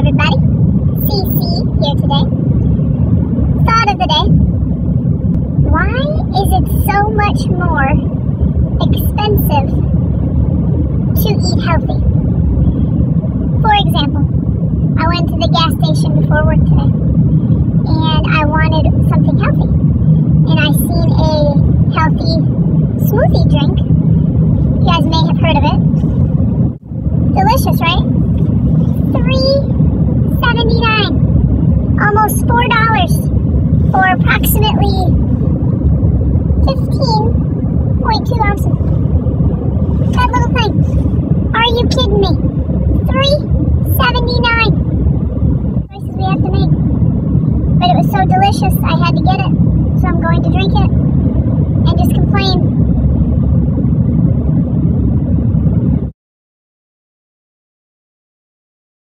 everybody. CeCe here today. Thought of the day. Why is it so much more expensive to eat healthy? For example, I went to the gas station before work today and I wanted something healthy. And I seen a healthy smoothie drink. You guys may have heard of it. Delicious, right? Three seventy-nine, almost four dollars for approximately fifteen point two ounces. That little thing. Are you kidding me? Three seventy-nine. Choices we have to make. But it was so delicious, I had to get it. So I'm going to drink it